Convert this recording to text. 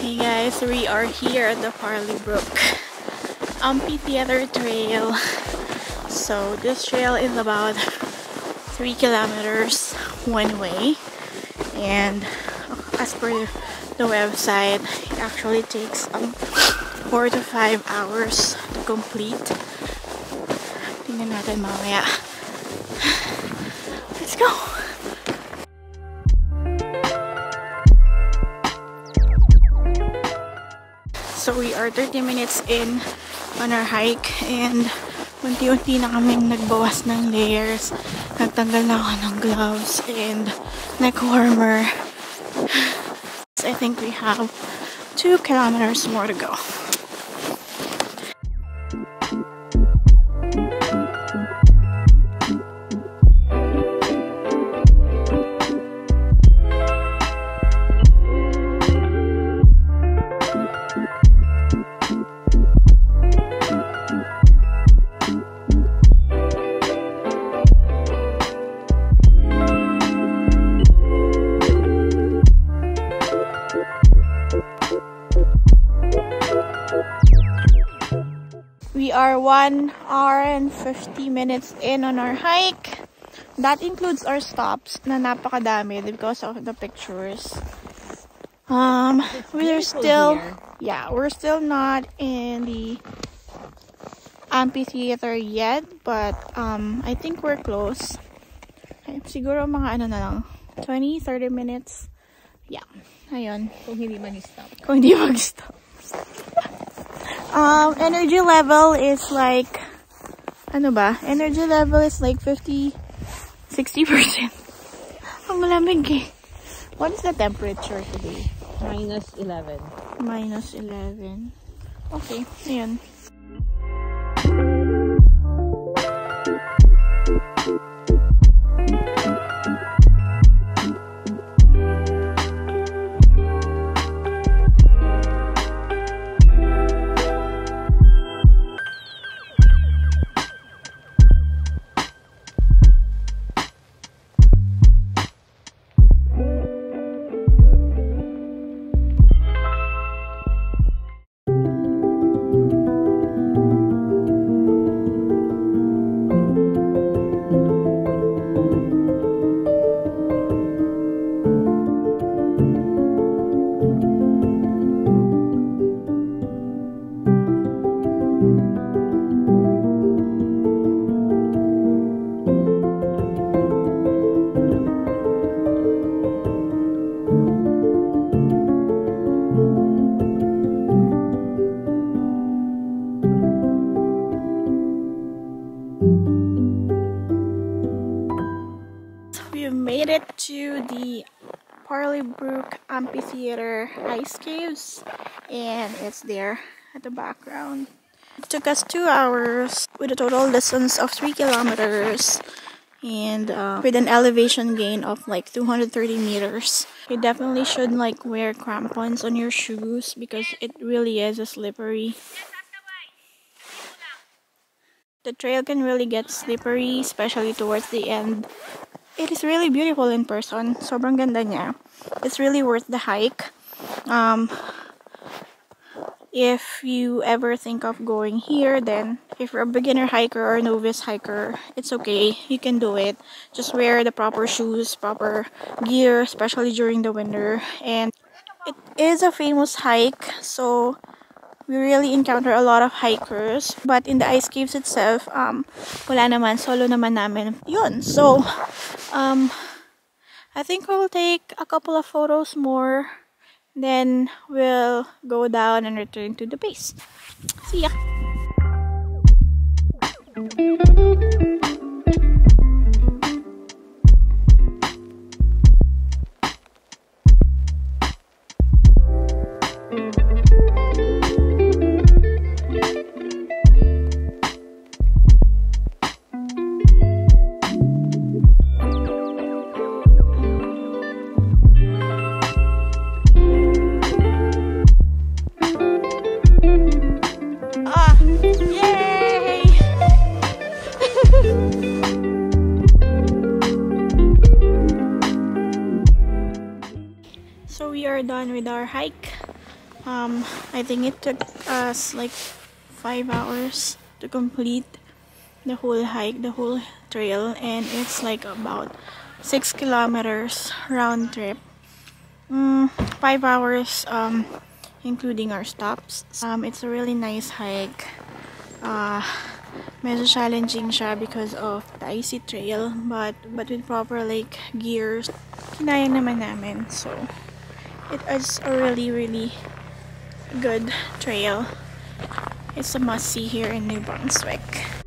guys, we are here at the Parlee Brook Amphitheater Trail. So this trail is about 3 kilometers one way and as per the website, it actually takes um, 4 to 5 hours to complete. Tingnan natin mamaya. Let's go! So we are 30 minutes in on our hike and unti-unti na kaming nagbawas ng layers. Nagtanggal na ako ng gloves and neck warmer. I think we have 2 kilometers more to go. Are 1 hour and 50 minutes in on our hike. That includes our stops na napakadami because of the pictures. Um, we're still, yeah, we're still not in the amphitheater yet, but um, I think we're close. Okay, siguro mga ano na lang, 20, 30 minutes. Yeah, ayun. Kung hindi man stop. Kung hindi mag-stop. Um, energy level is like, ano ba? Energy level is like 50, 60%. Ang malamig eh. What is the temperature today? Minus 11. Minus 11. Okay, ayun. Made it to the Parlee Brook Amphitheater Ice Caves, and it's there at the background. It took us two hours with a total distance of three kilometers and uh, with an elevation gain of like 230 meters. You definitely should like wear crampons on your shoes because it really is a slippery. The trail can really get slippery, especially towards the end. It is really beautiful in person. Sobrang ganda niya. It's really worth the hike. Um, if you ever think of going here, then if you're a beginner hiker or novice hiker, it's okay. You can do it. Just wear the proper shoes, proper gear, especially during the winter. And it is a famous hike, so we really encounter a lot of hikers. But in the ice caves itself, um, wala naman. Solo naman namin yun. So, um, I think we'll take a couple of photos more. Then we'll go down and return to the base. See ya! so we are done with our hike Um, I think it took us like five hours to complete the whole hike, the whole trail, and it's like about six kilometers round trip. Mm, five hours, um, including our stops. Um, it's a really nice hike. Uh, medyo challenging siya because of the icy trail, but but with proper like gears, kinaya naman namin. So it is a really really good trail. It's a must see here in New Brunswick.